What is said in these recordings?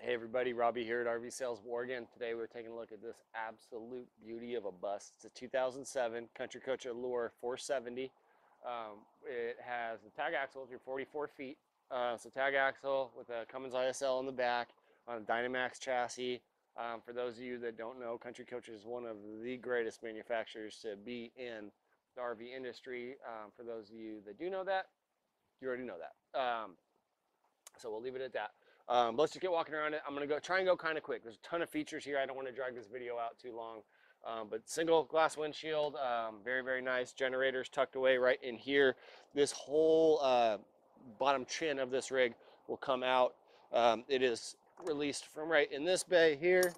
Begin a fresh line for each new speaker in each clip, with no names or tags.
Hey everybody, Robbie here at RV Sales again. Today we're taking a look at this absolute beauty of a bus. It's a 2007 Country Coach Allure 470. Um, it has the tag axle through 44 feet. Uh, it's a tag axle with a Cummins ISL in the back on a Dynamax chassis. Um, for those of you that don't know, Country Coach is one of the greatest manufacturers to be in the RV industry. Um, for those of you that do know that, you already know that. Um, so we'll leave it at that. Um, let's just get walking around it. I'm gonna go try and go kind of quick. There's a ton of features here. I don't want to drag this video out too long. Um, but single glass windshield, um, very, very nice. Generators tucked away right in here. This whole uh, bottom chin of this rig will come out. Um, it is released from right in this bay here.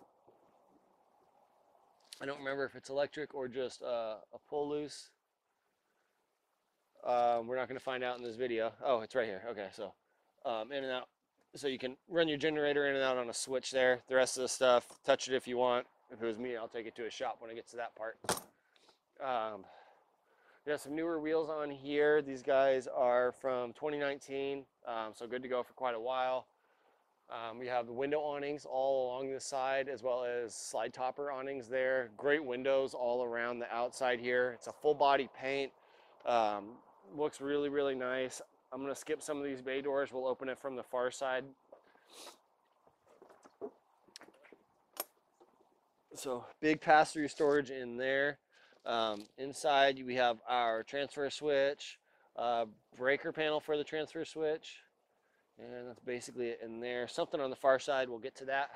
I don't remember if it's electric or just uh, a pull loose. Um, we're not going to find out in this video. Oh, it's right here. Okay, so um, in and out so you can run your generator in and out on a switch there. The rest of the stuff, touch it if you want. If it was me, I'll take it to a shop when it gets to that part. Um, we have some newer wheels on here. These guys are from 2019, um, so good to go for quite a while. Um, we have the window awnings all along the side as well as slide topper awnings there. Great windows all around the outside here. It's a full body paint. Um, looks really, really nice. I'm to skip some of these bay doors. We'll open it from the far side. So big pass-through storage in there. Um, inside we have our transfer switch, uh, breaker panel for the transfer switch. And that's basically it in there. Something on the far side, we'll get to that.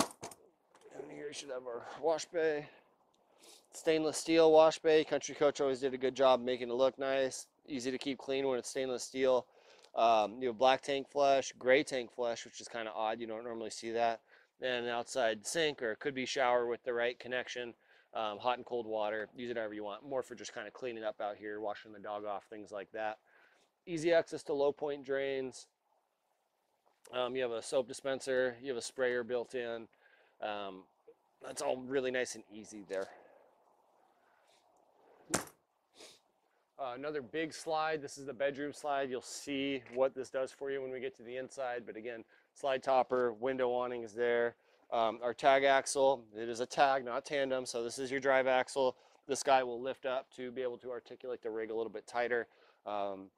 And here we should have our wash bay. Stainless steel wash bay. Country Coach always did a good job making it look nice easy to keep clean when it's stainless steel. Um, you have black tank flush, gray tank flush, which is kind of odd. You don't normally see that. And an outside sink, or it could be shower with the right connection, um, hot and cold water. Use it however you want. More for just kind of cleaning up out here, washing the dog off, things like that. Easy access to low point drains. Um, you have a soap dispenser. You have a sprayer built in. Um, that's all really nice and easy there. Uh, another big slide. This is the bedroom slide. You'll see what this does for you when we get to the inside. But again, slide topper, window awning is there. Um, our tag axle, it is a tag, not tandem. So this is your drive axle. This guy will lift up to be able to articulate the rig a little bit tighter. Um,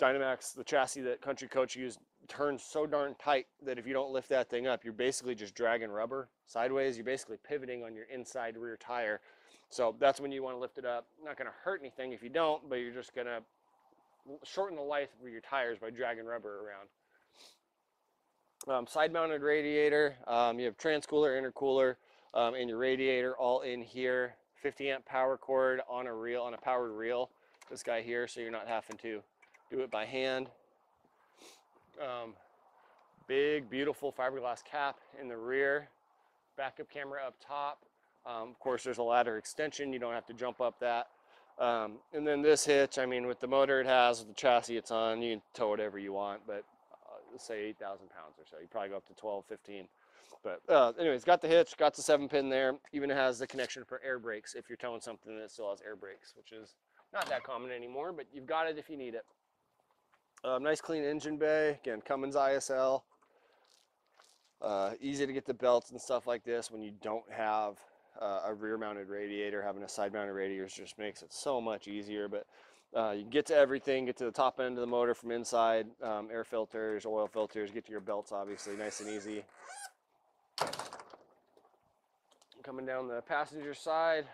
Dynamax, the chassis that Country Coach used, turns so darn tight that if you don't lift that thing up, you're basically just dragging rubber sideways. You're basically pivoting on your inside rear tire. So that's when you want to lift it up. Not going to hurt anything if you don't, but you're just going to shorten the life of your tires by dragging rubber around. Um, side mounted radiator, um, you have transcooler, intercooler, um, and your radiator all in here. 50 amp power cord on a reel, on a powered reel. This guy here, so you're not having to do it by hand. Um, big, beautiful fiberglass cap in the rear. Backup camera up top. Um, of course, there's a ladder extension. You don't have to jump up that. Um, and then this hitch, I mean, with the motor it has, with the chassis it's on, you can tow whatever you want, but uh, say 8,000 pounds or so. You probably go up to 12, 15. But uh, anyways, got the hitch, got the seven pin there. Even has the connection for air brakes if you're towing something that still has air brakes, which is not that common anymore, but you've got it if you need it. Um, nice clean engine bay. Again, Cummins ISL. Uh, easy to get the belts and stuff like this when you don't have uh, a rear mounted radiator. Having a side mounted radiator just makes it so much easier. But uh, you get to everything, get to the top end of the motor from inside, um, air filters, oil filters, get to your belts obviously nice and easy. Coming down the passenger side,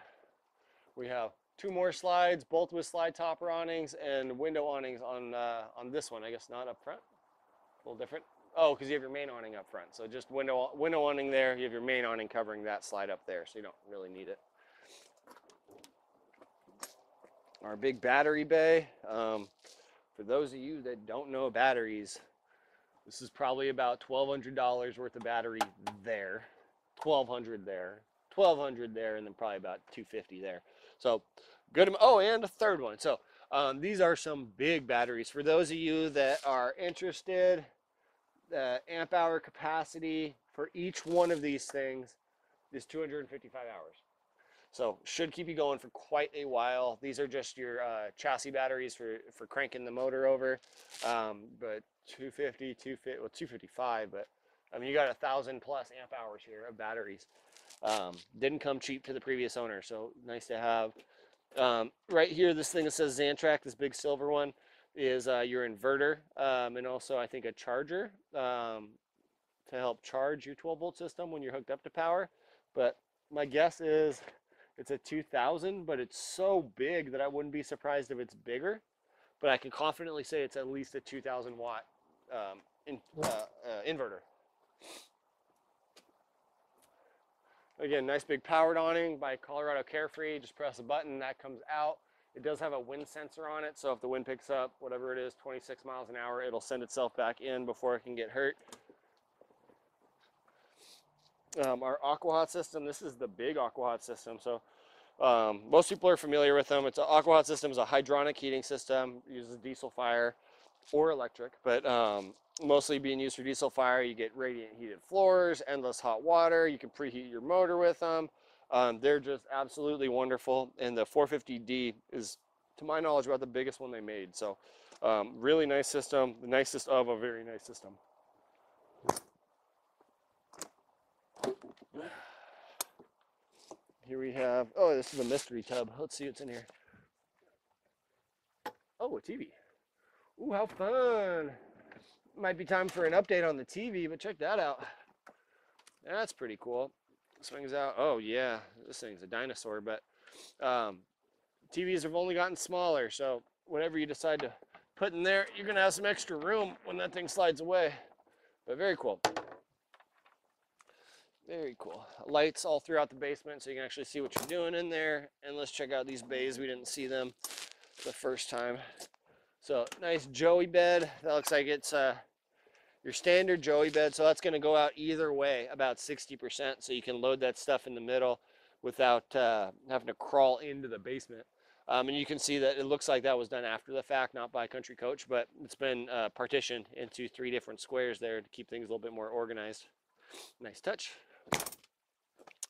we have two more slides, both with slide topper awnings and window awnings on uh, on this one. I guess not up front, a little different. Oh, because you have your main awning up front. So just window window awning there. You have your main awning covering that slide up there, so you don't really need it. Our big battery bay. Um, for those of you that don't know batteries, this is probably about $1,200 worth of battery there, 1200 there, 1200 there, and then probably about 250 there. So good. Oh, and a third one. So um, these are some big batteries. For those of you that are interested, the amp hour capacity for each one of these things is 255 hours. So should keep you going for quite a while. These are just your uh, chassis batteries for, for cranking the motor over. Um, but 250, 250, well 255, but I mean, you got a thousand plus amp hours here of batteries. Um, didn't come cheap to the previous owner, so nice to have. Um, right here, this thing that says Xantrex, this big silver one, is uh, your inverter um, and also I think a charger um, to help charge your 12 volt system when you're hooked up to power. But my guess is it's a 2000, but it's so big that I wouldn't be surprised if it's bigger. But I can confidently say it's at least a 2000 watt um, in, uh, uh, inverter. Again, nice big powered awning by Colorado Carefree. Just press a button, that comes out. It does have a wind sensor on it, so if the wind picks up, whatever it is, 26 miles an hour, it'll send itself back in before it can get hurt. Um, our AquaHot system, this is the big AquaHot system. So um, most people are familiar with them. It's an AquaHot system is a hydronic heating system, uses diesel fire or electric, but um, mostly being used for diesel fire. You get radiant heated floors, endless hot water. You can preheat your motor with them. Um, they're just absolutely wonderful. And the 450D is, to my knowledge, about the biggest one they made. So um, really nice system, the nicest of a very nice system. Here we have, oh, this is a mystery tub. Let's see what's in here. Oh, a TV. Ooh, how fun. Might be time for an update on the TV, but check that out. That's pretty cool. Swings out. Oh, yeah, this thing's a dinosaur, but um, TVs have only gotten smaller, so whatever you decide to put in there, you're to have some extra room when that thing slides away. But very cool. Very cool. Lights all throughout the basement so you can actually see what you're doing in there. And let's check out these bays. We didn't see them the first time. So nice joey bed. That looks like it's uh, your standard joey bed. So that's going to go out either way about 60%. So you can load that stuff in the middle without uh, having to crawl into the basement. Um, and you can see that it looks like that was done after the fact, not by Country Coach, but it's been uh, partitioned into three different squares there to keep things a little bit more organized. Nice touch.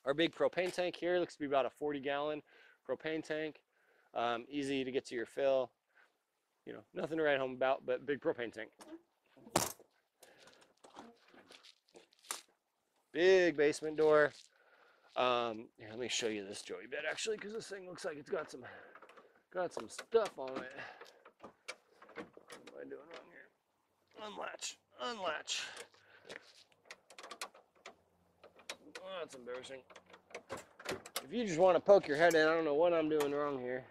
Our big propane tank here looks to be about a 40 gallon propane tank. Um, easy to get to your fill. You know, nothing to write home about, but big propane tank. Big basement door. Um, here, let me show you this joey bed actually, because this thing looks like it's got some got some stuff on it. What am I doing wrong here? Unlatch, unlatch. Oh, that's embarrassing. If you just want to poke your head in, I don't know what I'm doing wrong here.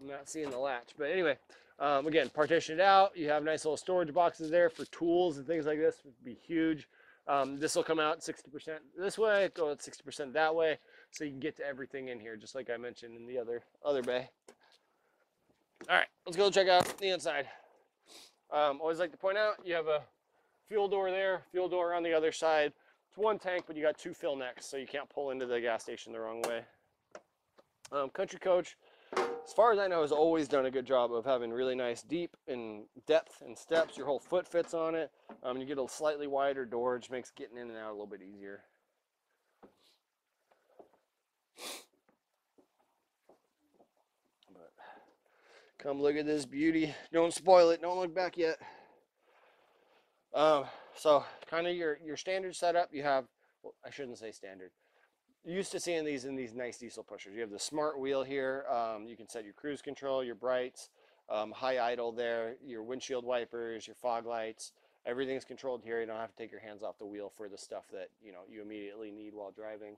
I'm not seeing the latch. But anyway, um, again, partition it out. You have nice little storage boxes there for tools and things like this. would be huge. Um, this will come out 60% this way, go at 60% that way, so you can get to everything in here, just like I mentioned in the other other bay. All right, let's go check out the inside. Um, always like to point out, you have a fuel door there, fuel door on the other side. It's one tank, but you got two fill necks, so you can't pull into the gas station the wrong way. Um, Country Coach, as far as I know, has always done a good job of having really nice deep and depth and steps. Your whole foot fits on it. Um, you get a slightly wider door, which makes getting in and out a little bit easier. But come look at this beauty. Don't spoil it. Don't look back yet. Um, so kind of your, your standard setup, you have, well, I shouldn't say standard. Used to seeing these in these nice diesel pushers. You have the smart wheel here. Um, you can set your cruise control, your brights, um, high idle there, your windshield wipers, your fog lights. Everything's controlled here. You don't have to take your hands off the wheel for the stuff that you know you immediately need while driving.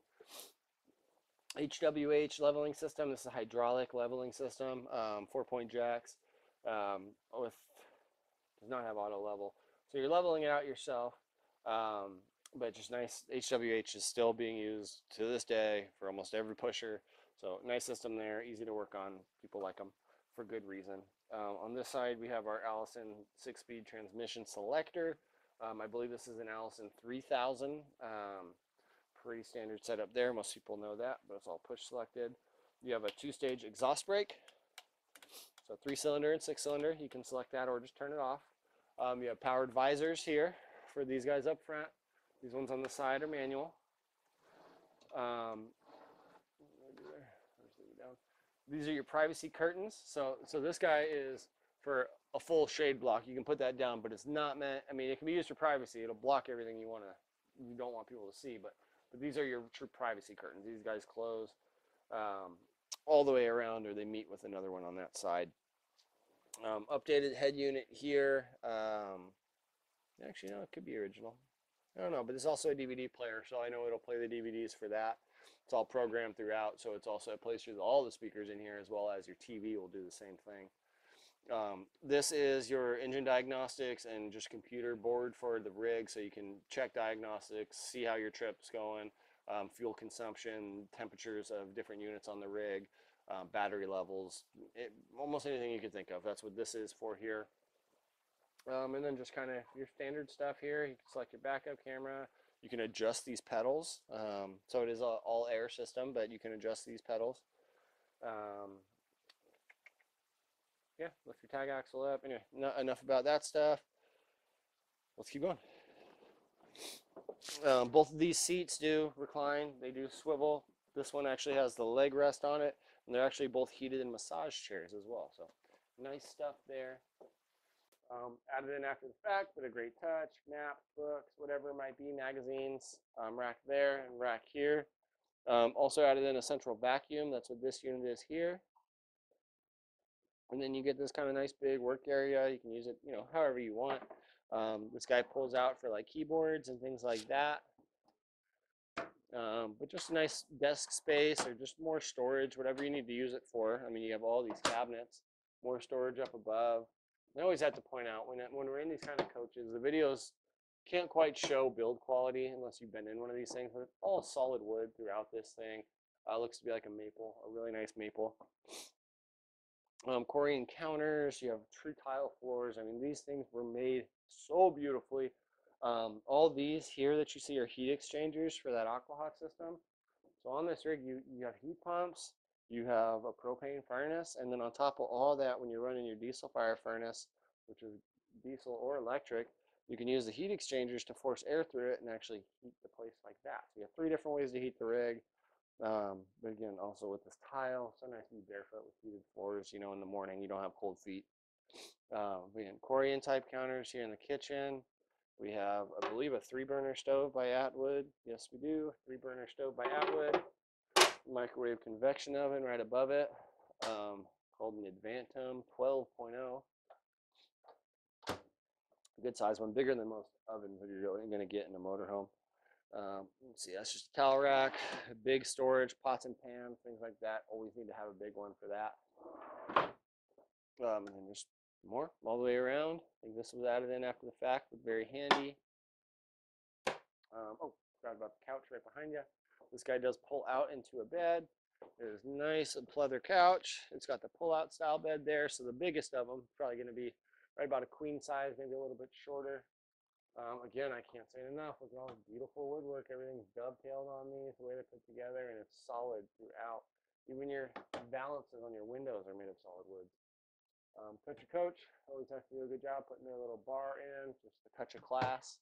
HWH leveling system. This is a hydraulic leveling system. Um, four point jacks um, with does not have auto level. So you're leveling it out yourself. Um, but just nice. HWH is still being used to this day for almost every pusher. So nice system there, easy to work on. People like them for good reason. Uh, on this side, we have our Allison six-speed transmission selector. Um, I believe this is an Allison 3000. Um, pretty standard setup there. Most people know that, but it's all push selected. You have a two-stage exhaust brake. So three-cylinder and six-cylinder. You can select that or just turn it off. Um, you have powered visors here for these guys up front. These ones on the side are manual. Um, these are your privacy curtains. So, so this guy is for a full shade block. You can put that down, but it's not meant. I mean, it can be used for privacy. It'll block everything you want to, you don't want people to see. But but these are your true privacy curtains. These guys close um, all the way around, or they meet with another one on that side. Um, updated head unit here. Um, actually, no, it could be original. I don't know, but it's also a DVD player, so I know it'll play the DVDs for that. It's all programmed throughout, so it's also it plays through all the speakers in here as well as your TV will do the same thing. Um, this is your engine diagnostics and just computer board for the rig, so you can check diagnostics, see how your trip's going, um, fuel consumption, temperatures of different units on the rig, um, battery levels, it, almost anything you could think of. That's what this is for here. Um, and then just kind of your standard stuff here. You can select your backup camera. You can adjust these pedals. Um, so it is a all air system, but you can adjust these pedals. Um, yeah, lift your tag axle up. Anyway, not enough about that stuff. Let's keep going. Um, both of these seats do recline. They do swivel. This one actually has the leg rest on it, and they're actually both heated and massage chairs as well. So nice stuff there. Um, added in after the fact, but a great touch. Maps, books, whatever it might be, magazines, um, rack there and rack here. Um, also added in a central vacuum. That's what this unit is here. And then you get this kind of nice big work area. You can use it, you know, however you want. Um, this guy pulls out for like keyboards and things like that. Um, but just a nice desk space or just more storage, whatever you need to use it for. I mean, you have all these cabinets, more storage up above. I always have to point out when when we're in these kind of coaches, the videos can't quite show build quality unless you've been in one of these things. But it's all solid wood throughout this thing. Uh, looks to be like a maple, a really nice maple. Um, Corian counters. You have true tile floors. I mean, these things were made so beautifully. Um, all these here that you see are heat exchangers for that AquaHot system. So on this rig, you, you have heat pumps, you have a propane furnace, and then on top of all that, when you're running your diesel fire furnace, which is diesel or electric, you can use the heat exchangers to force air through it and actually heat the place like that. So you have three different ways to heat the rig. Um, but again, also with this tile, so nice to be barefoot with heated floors. You know, in the morning you don't have cold feet. Um, we have Corian type counters here in the kitchen. We have, I believe, a three burner stove by Atwood. Yes, we do. Three burner stove by Atwood. Microwave convection oven right above it, um, called an Advantium 12.0. Good size one, bigger than most ovens you're going to get in a motorhome. Um, let's see, that's just a towel rack, big storage, pots and pans, things like that. Always need to have a big one for that. Um, and there's more all the way around. I think this was added in after the fact, but very handy. Um, oh, forgot about the couch right behind you. This guy does pull out into a bed. There's nice a pleather couch. It's got the pull-out style bed there. So the biggest of them probably going to be right about a queen size, maybe a little bit shorter. Um, again, I can't say enough. Look at all the beautiful woodwork. Everything's dovetailed on these, the way they put together, and it's solid throughout. Even your balances on your windows are made of solid wood. Um, Country Coach always has to do a good job putting their little bar in, just a touch of class.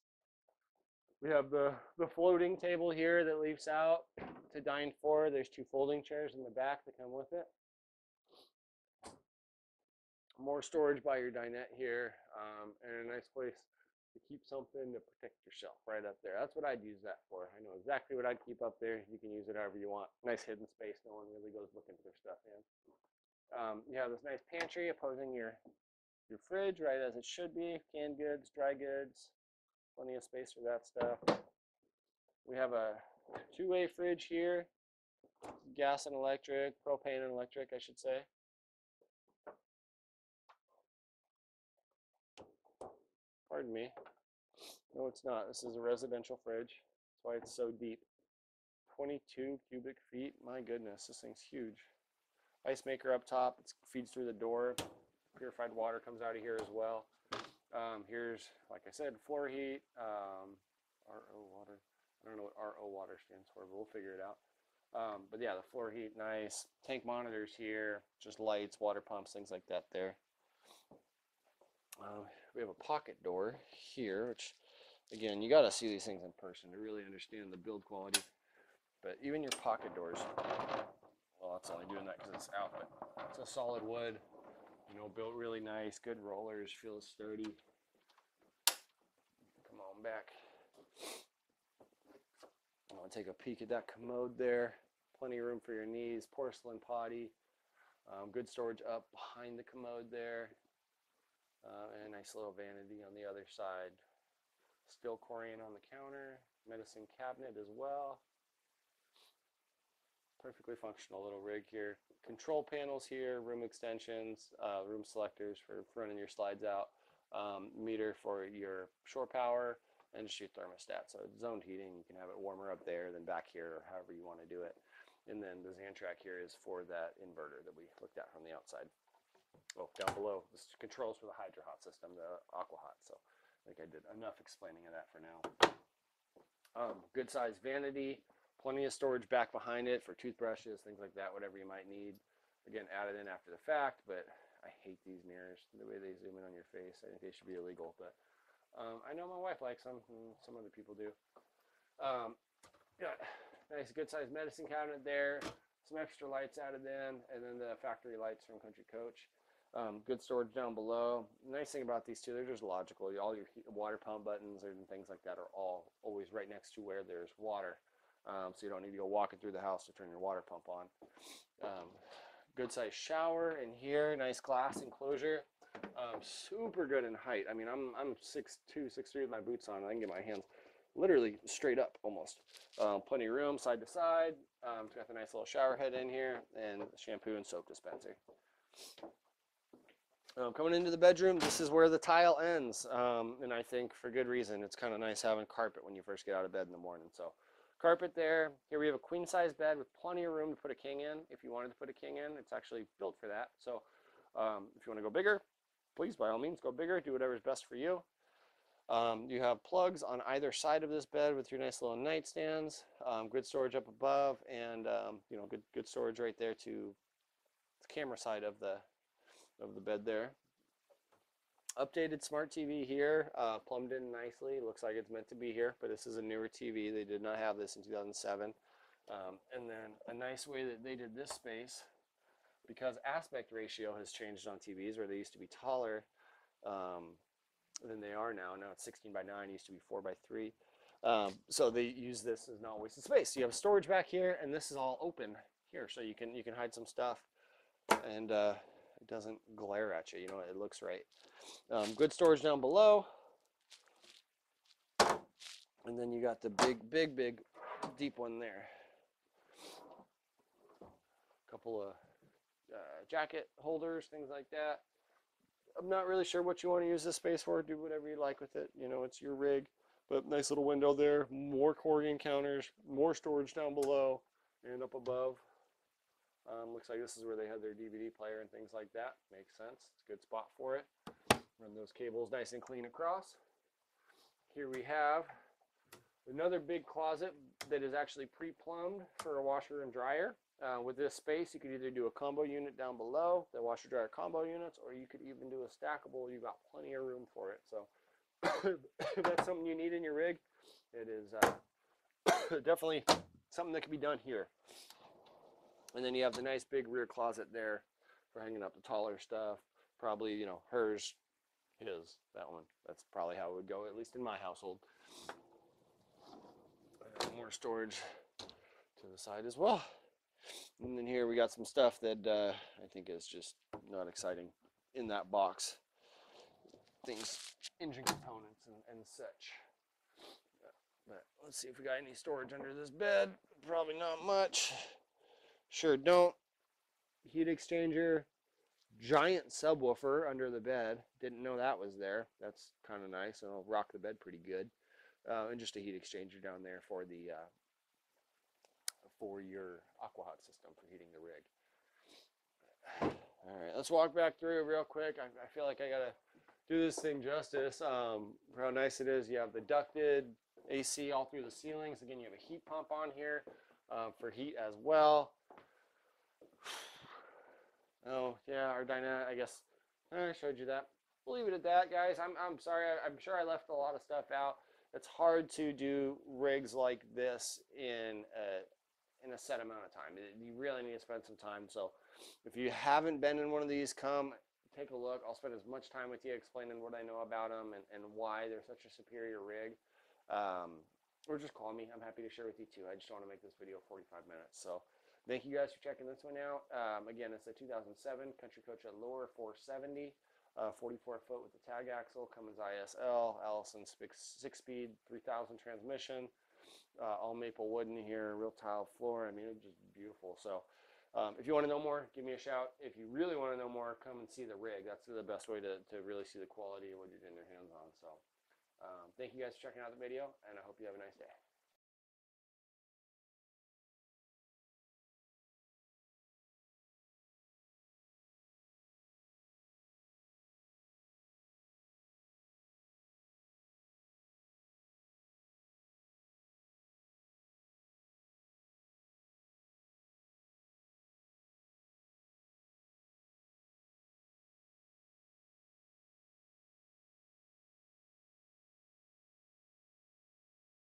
We have the, the floating table here that leaves out to dine for. There's two folding chairs in the back that come with it. More storage by your dinette here, um, and a nice place to keep something to protect yourself right up there. That's what I'd use that for. I know exactly what I'd keep up there. You can use it however you want. Nice hidden space. No one really goes looking for stuff in. Um, you have this nice pantry opposing your your fridge, right as it should be. Canned goods, dry goods, plenty of space for that stuff. We have a two-way fridge here, gas and electric, propane and electric, I should say. Pardon me. No, it's not. This is a residential fridge. That's why it's so deep. 22 cubic feet. My goodness, this thing's huge. Ice maker up top. It feeds through the door. Purified water comes out of here as well. Um, here's, like I said, floor heat. Um, RO water. I don't know what RO water stands for, but we'll figure it out. Um, but yeah, the floor heat, nice. Tank monitors here, just lights, water pumps, things like that there. Uh, we have a pocket door here, which again, you got to see these things in person to really understand the build quality. But even your pocket doors, well, that's only doing that because it's out, but it's a solid wood. You know, built really nice, good rollers, feels sturdy. Come on back. I want to take a peek at that commode there. Plenty of room for your knees, porcelain potty. Um, good storage up behind the commode there. Uh, and a nice little vanity on the other side. Still Corian on the counter, medicine cabinet as well. Perfectly functional little rig here. Control panels here, room extensions, uh, room selectors for running your slides out, um, meter for your shore power, and just your thermostat. So it's zoned heating, you can have it warmer up there than back here, or however you want to do it. And then the Xantrex here is for that inverter that we looked at from the outside. Oh, down below, this controls for the Hydra Hot system, the Aqua Hot. So I think I did enough explaining of that for now. Um, good size vanity, plenty of storage back behind it for toothbrushes, things like that, whatever you might need. Again, added in after the fact, but I hate these mirrors, the way they zoom in on your face. I think they should be illegal, but um, I know my wife likes them, some other people do. Um, got nice, good sized medicine cabinet there, some extra lights added in, and then the factory lights from Country Coach. Um, good storage down below. Nice thing about these two, they're just logical. All your water pump buttons and things like that are all always right next to where there's water. Um, so you don't need to go walking through the house to turn your water pump on. Um, good sized shower in here, nice glass enclosure. Um, super good in height. I mean, I'm I'm six two, six three with my boots on. I can get my hands literally straight up almost. Um, plenty of room side to side. Um, it's got the nice little shower head in here and shampoo and soap dispenser. Um, coming into the bedroom, this is where the tile ends, um, and I think for good reason. It's kind of nice having carpet when you first get out of bed in the morning. So, carpet there. Here we have a queen size bed with plenty of room to put a king in. If you wanted to put a king in, it's actually built for that. So, um, if you want to go bigger, please by all means go bigger. Do whatever's best for you. Um, you have plugs on either side of this bed with your nice little nightstands. Um, good storage up above, and um, you know good good storage right there to the camera side of the of the bed there. Updated smart TV here, uh, plumbed in nicely. Looks like it's meant to be here, but this is a newer TV. They did not have this in 2007. Um, and then a nice way that they did this space, because aspect ratio has changed on TVs, where they used to be taller um, than they are now. Now it's 16 by 9, used to be 4 by 3. Um, so they use this as not wasted space. So you have storage back here, and this is all open here, so you can you can hide some stuff. And uh, it doesn't glare at you. You know, it looks right. Um, good storage down below. And then you got the big, big, big, deep one there. A couple of uh, jacket holders, things like that. I'm not really sure what you want to use this space for. Do whatever you like with it. You know, it's your rig. But nice little window there. More Corian counters. More storage down below and up above. Um, looks like this is where they had their DVD player and things like that. Makes sense. It's a good spot for it. Run those cables nice and clean across. Here we have another big closet that is actually pre-plumbed for a washer and dryer. Uh, with this space, you could either do a combo unit down below, the washer dryer combo units, or you could even do a stackable. You've got plenty of room for it. So if that's something you need in your rig, it is uh, definitely something that can be done here. And then you have the nice big rear closet there for hanging up the taller stuff. Probably, you know, hers, his, that one. That's probably how it would go, at least in my household. More storage to the side as well. And then here we got some stuff that uh, I think is just not exciting in that box. Things, engine components and, and such. But let's see if we got any storage under this bed. Probably not much. Sure don't. Heat exchanger, giant subwoofer under the bed. Didn't know that was there. That's kind of nice. It'll rock the bed pretty good. Uh, and just a heat exchanger down there for the uh, for your aquahot system for heating the rig. All right, let's walk back through real quick. I, I feel like I gotta do this thing justice. Um, how nice it is. You have the ducted AC all through the ceilings. Again, you have a heat pump on here uh, for heat as well. Oh, yeah, our dynamic, I guess I showed you that. We'll leave it at that, guys. I'm, I'm sorry. I, I'm sure I left a lot of stuff out. It's hard to do rigs like this in a, in a set amount of time. You really need to spend some time. So if you haven't been in one of these, come take a look. I'll spend as much time with you explaining what I know about them and, and why they're such a superior rig. Um, or just call me. I'm happy to share with you too. I just want to make this video 45 minutes. So thank you guys for checking this one out. Um, again, it's a 2007 Country Coach Allure 470. Uh, 44 foot with the tag axle, Cummins ISL, Allison six speed 3000 transmission, uh, all maple wood in here, real tile floor. I mean, it's just beautiful. So, um, if you want to know more, give me a shout. If you really want to know more, come and see the rig. That's the best way to, to really see the quality of what you're getting your hands on. So, um, thank you guys for checking out the video, and I hope you have a nice day.